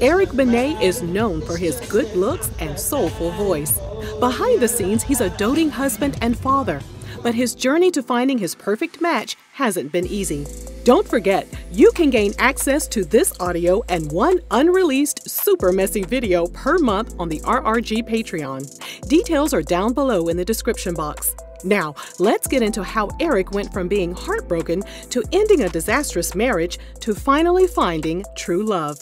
Eric Benet is known for his good looks and soulful voice. Behind the scenes, he's a doting husband and father. But his journey to finding his perfect match hasn't been easy. Don't forget, you can gain access to this audio and one unreleased super messy video per month on the RRG Patreon. Details are down below in the description box. Now, let's get into how Eric went from being heartbroken to ending a disastrous marriage to finally finding true love.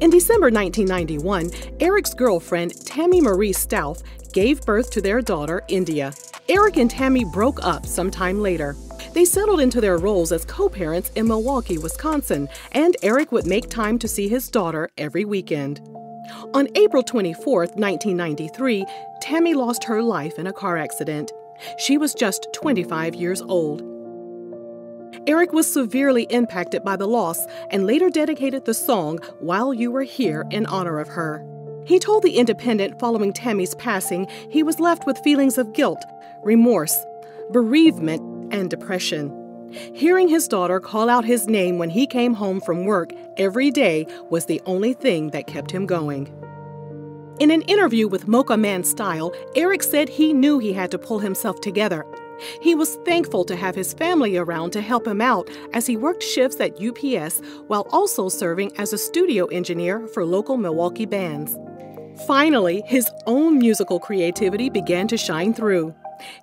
In December 1991, Eric's girlfriend, Tami Marie Stauff, gave birth to their daughter, India. Eric and Tami broke up sometime later. They settled into their roles as co parents in Milwaukee, Wisconsin, and Eric would make time to see his daughter every weekend. On April 24, 1993, Tami lost her life in a car accident. She was just 25 years old. Eric was severely impacted by the loss and later dedicated the song While You Were Here in honor of her. He told The Independent following Tami's passing he was left with feelings of guilt, remorse, bereavement, and depression. Hearing his daughter call out his name when he came home from work every day was the only thing that kept him going. In an interview with Mocha Man Style, Eric said he knew he had to pull himself together. He was thankful to have his family around to help him out as he worked shifts at UPS while also serving as a studio engineer for local Milwaukee bands. Finally, his own musical creativity began to shine through.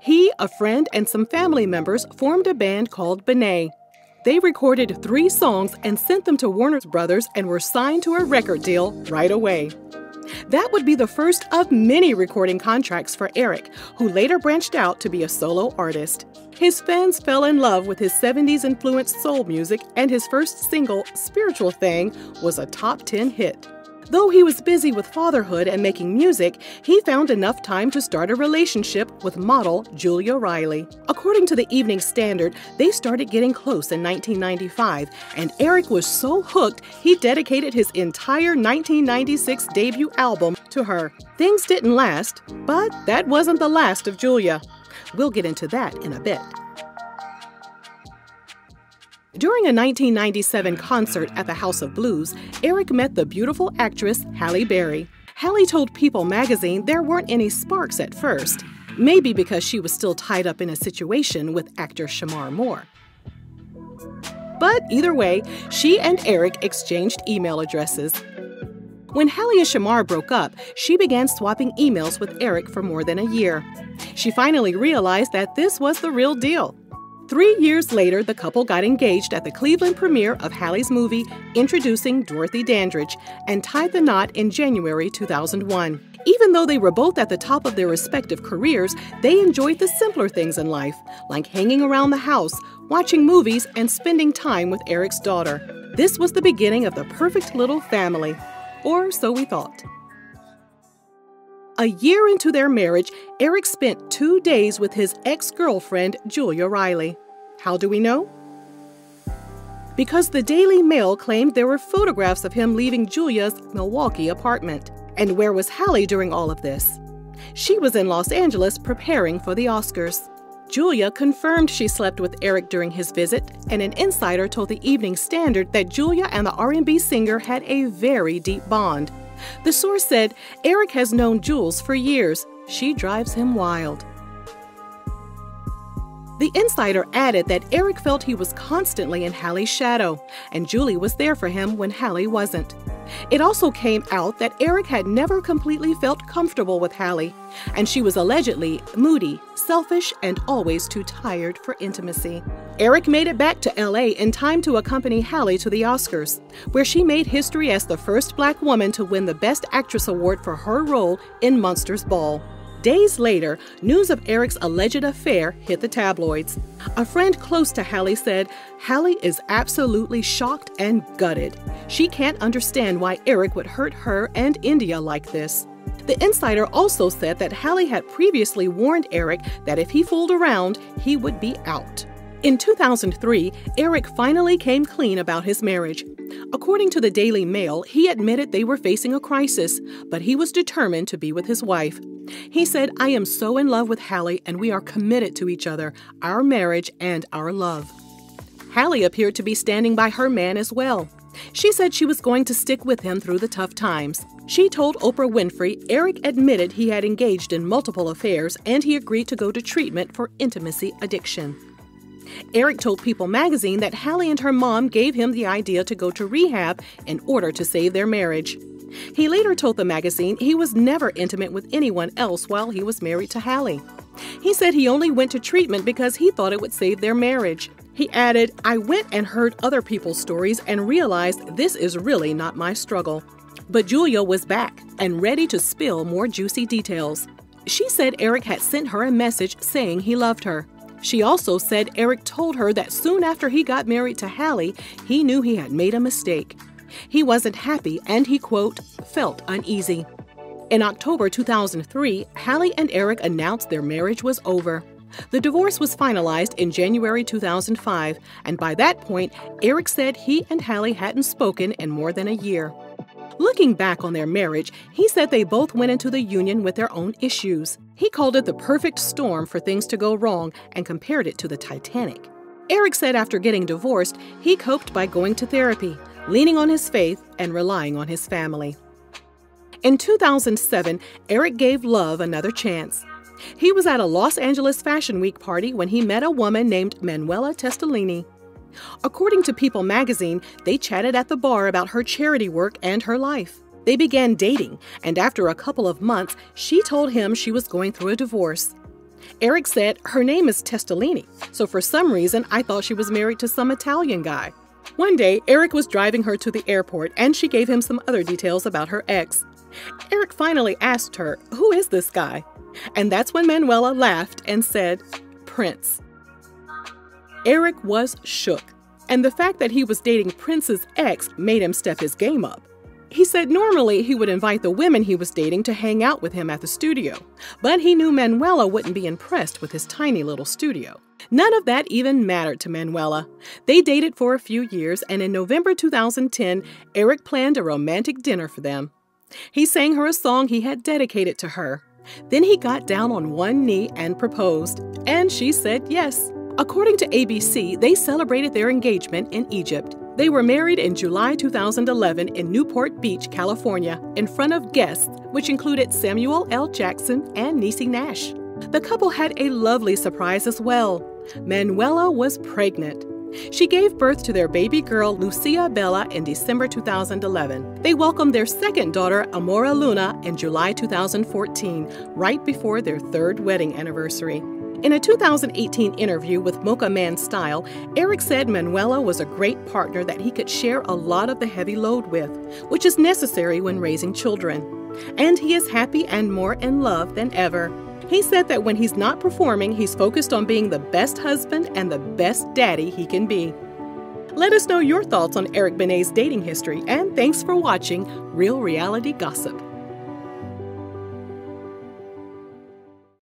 He, a friend, and some family members formed a band called Benet. They recorded three songs and sent them to Warner Brothers and were signed to a record deal right away. That would be the first of many recording contracts for Eric, who later branched out to be a solo artist. His fans fell in love with his 70s influenced soul music, and his first single, Spiritual Thing, was a top 10 hit. Though he was busy with fatherhood and making music, he found enough time to start a relationship with model Julia Riley. According to the Evening Standard, they started getting close in 1995, and Eric was so hooked he dedicated his entire 1996 debut album to her. Things didn't last, but that wasn't the last of Julia. We'll get into that in a bit. During a 1997 concert at the House of Blues, Eric met the beautiful actress Halle Berry. Halle told People magazine there weren't any sparks at first, maybe because she was still tied up in a situation with actor Shemar Moore. But either way, she and Eric exchanged email addresses. When Halle and Shamar broke up, she began swapping emails with Eric for more than a year. She finally realized that this was the real deal. Three years later, the couple got engaged at the Cleveland premiere of Halle's movie Introducing Dorothy Dandridge and tied the knot in January 2001. Even though they were both at the top of their respective careers, they enjoyed the simpler things in life, like hanging around the house, watching movies, and spending time with Eric's daughter. This was the beginning of the perfect little family. Or so we thought. A year into their marriage, Eric spent two days with his ex girlfriend, Julia Riley. How do we know? Because the Daily Mail claimed there were photographs of him leaving Julia's Milwaukee apartment. And where was Halle during all of this? She was in Los Angeles preparing for the Oscars. Julia confirmed she slept with Eric during his visit, and an insider told the Evening Standard that Julia and the R&B singer had a very deep bond. The source said Eric has known Jules for years. She drives him wild. The insider added that Eric felt he was constantly in Halle's shadow, and Julie was there for him when Halle wasn't. It also came out that Eric had never completely felt comfortable with Halle, and she was allegedly moody, selfish, and always too tired for intimacy. Eric made it back to LA in time to accompany Halle to the Oscars, where she made history as the first black woman to win the Best Actress award for her role in Monsters Ball. Days later, news of Eric's alleged affair hit the tabloids. A friend close to Halle said, Halle is absolutely shocked and gutted. She can't understand why Eric would hurt her and India like this. The insider also said that Halle had previously warned Eric that if he fooled around, he would be out. In 2003, Eric finally came clean about his marriage. According to the Daily Mail, he admitted they were facing a crisis, but he was determined to be with his wife. He said, I am so in love with Halle and we are committed to each other, our marriage, and our love. Halle appeared to be standing by her man as well. She said she was going to stick with him through the tough times. She told Oprah Winfrey Eric admitted he had engaged in multiple affairs and he agreed to go to treatment for intimacy addiction. Eric told People magazine that Halle and her mom gave him the idea to go to rehab in order to save their marriage. He later told the magazine he was never intimate with anyone else while he was married to Halle. He said he only went to treatment because he thought it would save their marriage. He added, I went and heard other people's stories and realized this is really not my struggle. But Julia was back and ready to spill more juicy details. She said Eric had sent her a message saying he loved her. She also said Eric told her that soon after he got married to Halle, he knew he had made a mistake. He wasn't happy and he, quote, felt uneasy. In October 2003, Halle and Eric announced their marriage was over. The divorce was finalized in January 2005, and by that point, Eric said he and Halle hadn't spoken in more than a year. Looking back on their marriage, he said they both went into the union with their own issues. He called it the perfect storm for things to go wrong and compared it to the Titanic. Eric said after getting divorced, he coped by going to therapy, leaning on his faith, and relying on his family. In 2007, Eric gave love another chance. He was at a Los Angeles Fashion Week party when he met a woman named Manuela Testolini. According to People magazine, they chatted at the bar about her charity work and her life. They began dating, and after a couple of months, she told him she was going through a divorce. Eric said, Her name is Testolini, so for some reason I thought she was married to some Italian guy. One day, Eric was driving her to the airport and she gave him some other details about her ex. Eric finally asked her, Who is this guy? And that's when Manuela laughed and said, Prince. Eric was shook, and the fact that he was dating Prince's ex made him step his game up. He said normally he would invite the women he was dating to hang out with him at the studio, but he knew Manuela wouldn't be impressed with his tiny little studio. None of that even mattered to Manuela. They dated for a few years, and in November 2010, Eric planned a romantic dinner for them. He sang her a song he had dedicated to her. Then he got down on one knee and proposed, and she said yes. According to ABC, they celebrated their engagement in Egypt. They were married in July 2011 in Newport Beach, California, in front of guests, which included Samuel L. Jackson and Niecy Nash. The couple had a lovely surprise as well. Manuela was pregnant. She gave birth to their baby girl, Lucia Bella, in December 2011. They welcomed their second daughter, Amora Luna, in July 2014, right before their third wedding anniversary. In a 2018 interview with Mocha Man Style, Eric said Manuela was a great partner that he could share a lot of the heavy load with, which is necessary when raising children. And he is happy and more in love than ever. He said that when he's not performing, he's focused on being the best husband and the best daddy he can be. Let us know your thoughts on Eric Benet's dating history, and thanks for watching Real Reality Gossip.